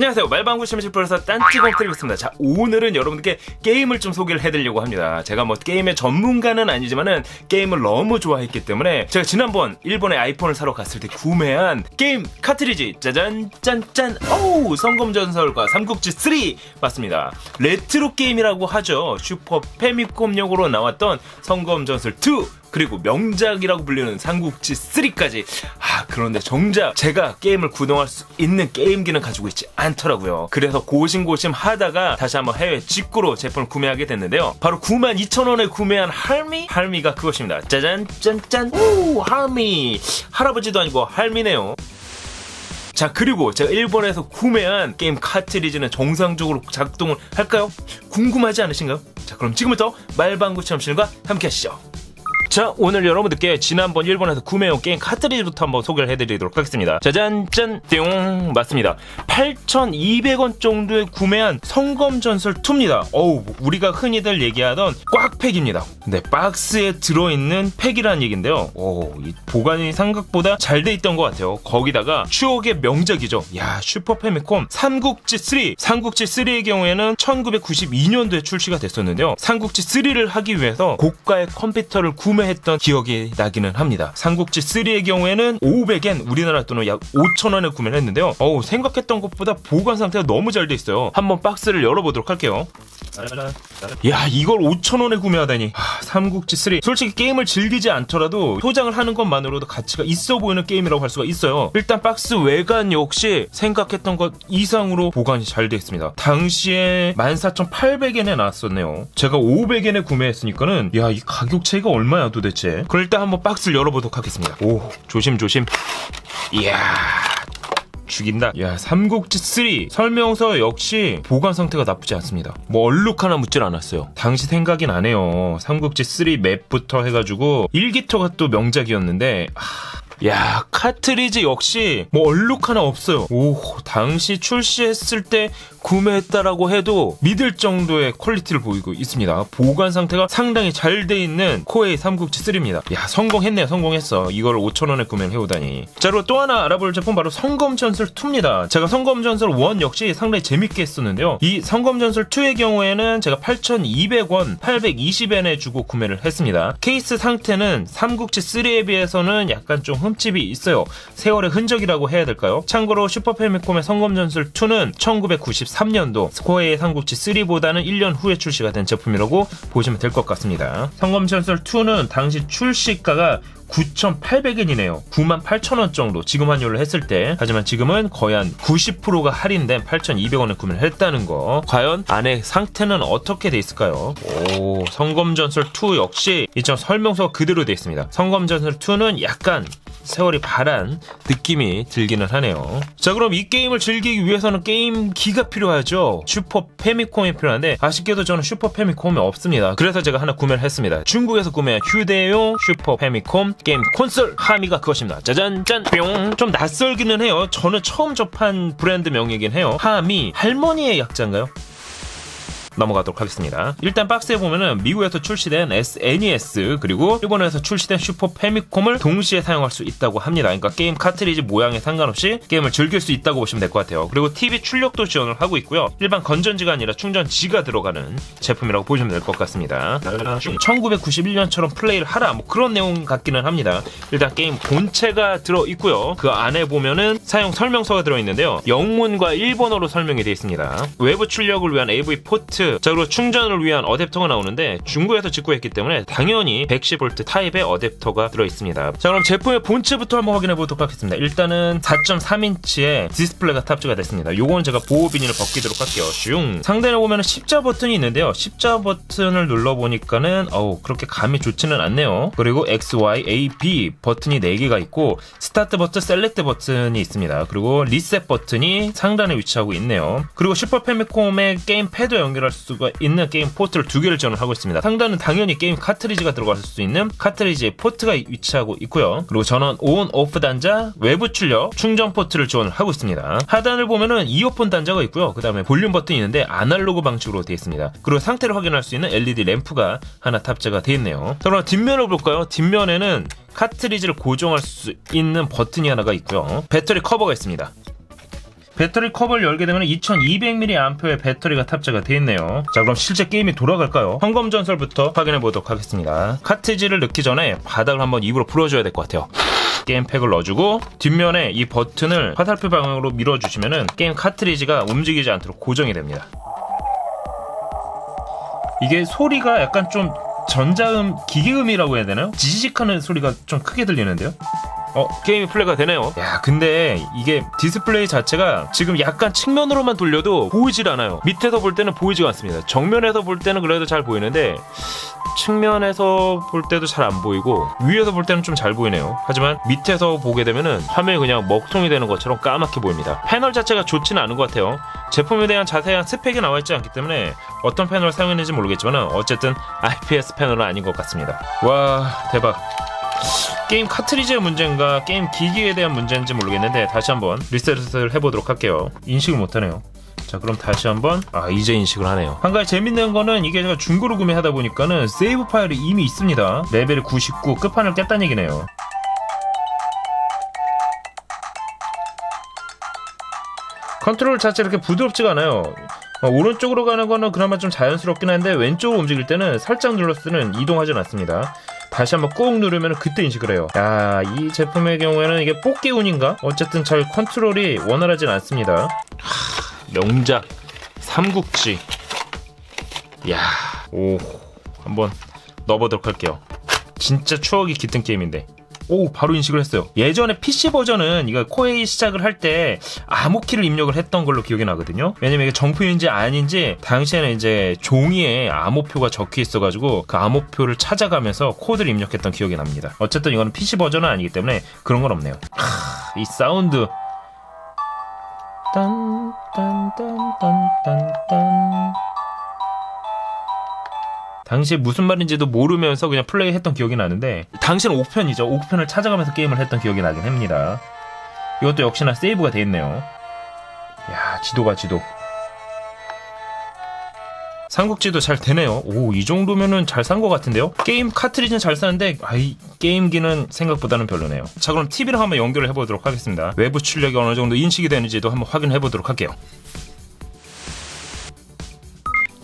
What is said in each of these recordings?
안녕하세요. 말방구 실험실에서 딴트공 드리겠습니다. 자 오늘은 여러분들께 게임을 좀 소개를 해드리려고 합니다. 제가 뭐 게임의 전문가는 아니지만은 게임을 너무 좋아했기 때문에 제가 지난번 일본에 아이폰을 사러 갔을 때 구매한 게임 카트리지 짜잔 짠짠 오우 성검전설과 삼국지 3 맞습니다. 레트로 게임이라고 하죠. 슈퍼 패미콤용으로 나왔던 성검전설 2 그리고 명작이라고 불리는 삼국지 3까지. 아, 그런데 정작 제가 게임을 구동할 수 있는 게임기는 가지고 있지 않더라고요. 그래서 고심고심 하다가 다시 한번 해외 직구로 제품을 구매하게 됐는데요. 바로 92,000원에 구매한 할미? 할미가 그것입니다. 짜잔, 짠짠. 오, 할미. 할아버지도 아니고 할미네요. 자 그리고 제가 일본에서 구매한 게임 카트리지는 정상적으로 작동을 할까요? 궁금하지 않으신가요? 자 그럼 지금부터 말방구 체험실과 함께 하시죠. 자 오늘 여러분들께 지난번 일본에서 구매해온 게임 카트리지부터 한번 소개를 해드리도록 하겠습니다. 짜잔 짠 띵 맞습니다. 8,200원 정도에 구매한 성검전설 2입니다. 어우 우리가 흔히들 얘기하던 곽팩입니다. 네 박스에 들어있는 팩이라는 얘긴데요. 오이 보관이 생각보다 잘 돼 있던 것 같아요. 거기다가 추억의 명작이죠. 야 슈퍼 패미콤 삼국지 3 삼국지 3의 경우에는 1992년도에 출시가 됐었는데요. 삼국지 3를 하기 위해서 고가의 컴퓨터를 구매 구매했던 기억이 나기는 합니다. 삼국지 3의 경우에는 500엔 우리나라 돈으로 약 5천원에 구매를 했는데요. 어우 생각했던 것보다 보관 상태가 너무 잘 돼 있어요. 한번 박스를 열어보도록 할게요. 야 이걸 5천원에 구매하다니. 아, 삼국지 3 솔직히 게임을 즐기지 않더라도 소장을 하는 것만으로도 가치가 있어 보이는 게임이라고 할 수가 있어요. 일단 박스 외관 역시 생각했던 것 이상으로 보관이 잘 되어 있습니다. 당시에 14,800엔에 나왔었네요. 제가 500엔에 구매했으니까는 야 이 가격 차이가 얼마야 도대체? 그럼 일단 한번 박스를 열어보도록 하겠습니다. 오 조심조심. 이야 죽인다. 야, 삼국지 3 설명서 역시 보관 상태가 나쁘지 않습니다. 뭐 얼룩 하나 묻질 않았어요. 당시 생각이 나네요. 삼국지 3 맵부터 해가지고 일기토가 또 명작이었는데 하... 야 카트리지 역시 뭐 얼룩 하나 없어요. 오 당시 출시했을 때 구매했다라고 해도 믿을 정도의 퀄리티를 보이고 있습니다. 보관 상태가 상당히 잘 돼 있는 코에이 삼국지 3입니다. 야 성공했네요 성공했어. 이걸 5천원에 구매를 해오다니. 자 그리고 또 하나 알아볼 제품 바로 성검전설 2입니다. 제가 성검전설 1 역시 상당히 재밌게 했었는데요. 이 성검전설 2의 경우에는 제가 8,200원 820엔에 주고 구매를 했습니다. 케이스 상태는 삼국지 3에 비해서는 약간 좀 흠집이 있어요. 세월의 흔적이라고 해야 될까요? 참고로 슈퍼패미콤의 성검전술 2는 1993년도 스코어의 삼국지 3보다는 1년 후에 출시가 된 제품이라고 보시면 될 것 같습니다. 성검전술 2는 당시 출시가가 9,800엔이네요. 98,000원 정도 지금 환율을 했을 때 하지만 지금은 거의 한 90%가 할인된 8,200원에 구매를 했다는 거 과연 안에 상태는 어떻게 돼 있을까요? 오 성검전설 2 역시 이처럼 설명서가 그대로 돼 있습니다. 성검전설 2는 약간 세월이 바랜 느낌이 들기는 하네요. 자 그럼 이 게임을 즐기기 위해서는 게임기가 필요하죠. 슈퍼 패미콤이 필요한데 아쉽게도 저는 슈퍼 패미콤이 없습니다. 그래서 제가 하나 구매를 했습니다. 중국에서 구매한 휴대용 슈퍼 패미콤 게임 콘솔 하미가 그것입니다. 짜잔 짠 뿅. 좀 낯설기는 해요. 저는 처음 접한 브랜드 명이긴 해요. 하미 할머니의 약자인가요? 넘어가도록 하겠습니다. 일단 박스에 보면은 미국에서 출시된 SNES 그리고 일본에서 출시된 슈퍼 패미콤을 동시에 사용할 수 있다고 합니다. 그러니까 게임 카트리지 모양에 상관없이 게임을 즐길 수 있다고 보시면 될 것 같아요. 그리고 TV 출력도 지원을 하고 있고요. 일반 건전지가 아니라 충전지가 들어가는 제품이라고 보시면 될 것 같습니다. 1991년처럼 플레이를 하라 뭐 그런 내용 같기는 합니다. 일단 게임 본체가 들어 있고요. 그 안에 보면은 사용 설명서가 들어 있는데요. 영문과 일본어로 설명이 되어 있습니다. 외부 출력을 위한 AV 포트 자 그리고 충전을 위한 어댑터가 나오는데 중국에서 직구했기 때문에 당연히 110V 타입의 어댑터가 들어있습니다. 자 그럼 제품의 본체부터 한번 확인해 보도록 하겠습니다. 일단은 4.3인치의 디스플레이가 탑재가 됐습니다. 요건 제가 보호 비닐을 벗기도록 할게요. 슝. 상단에 보면 십자 버튼이 있는데요. 십자 버튼을 눌러보니까는 어우 그렇게 감이 좋지는 않네요. 그리고 X, Y, A, B 버튼이 4개가 있고 스타트 버튼, 셀렉트 버튼이 있습니다. 그리고 리셋 버튼이 상단에 위치하고 있네요. 그리고 슈퍼 패미콤의 게임 패드 연결할 수 수가 있는 게임 포트를 두 개를 지원을 하고 있습니다. 상단은 당연히 게임 카트리지가 들어갈 수 있는 카트리지의 포트가 위치하고 있고요. 그리고 전원 온, 오프 단자, 외부 출력, 충전 포트를 지원을 하고 있습니다. 하단을 보면은 이어폰 단자가 있고요. 그 다음에 볼륨 버튼이 있는데 아날로그 방식으로 되어 있습니다. 그리고 상태를 확인할 수 있는 LED 램프가 하나 탑재가 되어 있네요. 자, 그럼 뒷면을 볼까요? 뒷면에는 카트리지를 고정할 수 있는 버튼이 하나가 있고요. 배터리 커버가 있습니다. 배터리 컵을 열게 되면 2200mAh의 배터리가 탑재가 되어 있네요. 자, 그럼 실제 게임이 돌아갈까요? 헌검 전설부터 확인해 보도록 하겠습니다. 카트지를 넣기 전에 바닥을 한번 입으로 풀어줘야 될 것 같아요. 게임팩을 넣어주고 뒷면에 이 버튼을 화살표 방향으로 밀어주시면 게임 카트리지가 움직이지 않도록 고정이 됩니다. 이게 소리가 약간 좀 전자음, 기계음이라고 해야 되나요? 지직하는 소리가 좀 크게 들리는데요? 어, 게임이 플레이가 되네요. 야, 근데 이게 디스플레이 자체가 지금 약간 측면으로만 돌려도 보이질 않아요. 밑에서 볼 때는 보이지가 않습니다. 정면에서 볼 때는 그래도 잘 보이는데 측면에서 볼 때도 잘 안 보이고 위에서 볼 때는 좀 잘 보이네요. 하지만 밑에서 보게 되면은 화면이 그냥 먹통이 되는 것처럼 까맣게 보입니다. 패널 자체가 좋지는 않은 것 같아요. 제품에 대한 자세한 스펙이 나와 있지 않기 때문에 어떤 패널을 사용했는지 모르겠지만 어쨌든 IPS 패널은 아닌 것 같습니다. 와 대박. 게임 카트리지의 문제인가 게임 기기에 대한 문제인지 모르겠는데 다시 한번 리셋을 해보도록 할게요. 인식을 못하네요. 자 그럼 다시 한번 아 이제 인식을 하네요. 한 가지 재밌는 거는 이게 제가 중고로 구매하다 보니까는 세이브 파일이 이미 있습니다. 레벨이 99 끝판을 깼다는 얘기네요. 컨트롤 자체 이렇게 부드럽지가 않아요. 어, 오른쪽으로 가는 거는 그나마 좀 자연스럽긴 한데 왼쪽으로 움직일 때는 살짝 눌렀으면 이동하진 않습니다 다시 한번 꾹 누르면 그때 인식을 해요 야 이 제품의 경우에는 이게 뽑기 운인가? 어쨌든 잘 컨트롤이 원활하진 않습니다 명작 삼국지 야, 오 한번 넣어보도록 할게요. 진짜 추억이 깃든 게임인데. 오, 바로 인식을 했어요. 예전에 PC 버전은 이거 코에이 시작을 할 때 암호키를 입력을 했던 걸로 기억이 나거든요. 왜냐면 이게 정품인지 아닌지 당시에는 이제 종이에 암호표가 적혀 있어가지고 그 암호표를 찾아가면서 코드를 입력했던 기억이 납니다. 어쨌든 이거는 PC 버전은 아니기 때문에 그런 건 없네요. 하, 이 사운드 딴 딴 딴 딴 딴 딴 당시에 무슨 말인지도 모르면서 그냥 플레이했던 기억이 나는데 당시는 옥편이죠. 옥편을 찾아가면서 게임을 했던 기억이 나긴 합니다. 이것도 역시나 세이브가 돼 있네요. 야 지도가 지도. 삼국지도 잘 되네요. 오, 이 정도면은 잘 산 것 같은데요? 게임 카트리지는 잘 사는데, 아이, 게임기는 생각보다는 별로네요. 자, 그럼 TV랑 한번 연결을 해보도록 하겠습니다. 외부 출력이 어느 정도 인식이 되는지도 한번 확인해 보도록 할게요.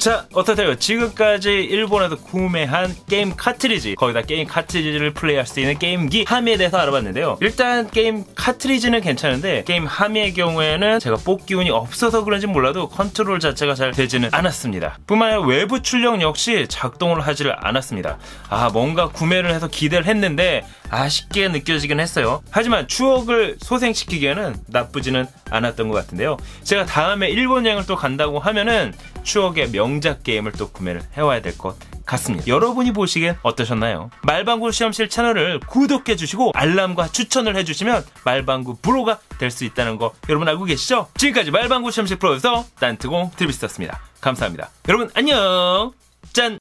자, 어떠세요? 지금까지 일본에서 구매한 게임 카트리지, 거기다 게임 카트리지를 플레이할 수 있는 게임기 하미에 대해서 알아봤는데요. 일단 게임 카트리지는 괜찮은데 게임 하미의 경우에는 제가 뽑기 운이 없어서 그런지 몰라도 컨트롤 자체가 잘 되지는 않았습니다. 뿐만 아니라 외부 출력 역시 작동을 하지를 않았습니다. 아, 뭔가 구매를 해서 기대를 했는데 아쉽게 느껴지긴 했어요. 하지만 추억을 소생시키기에는 나쁘지는 않았던 것 같은데요. 제가 다음에 일본 여행을 또 간다고 하면은 추억의 명작 게임을 또 구매를 해와야 될 것 같습니다. 여러분이 보시기엔 어떠셨나요? 말방구 시험실 채널을 구독해 주시고 알람과 추천을 해주시면 말방구 프로가 될 수 있다는 거 여러분 알고 계시죠? 지금까지 말방구 시험실 프로에서 딴트공 트리비스였습니다. 감사합니다. 여러분 안녕! 짠!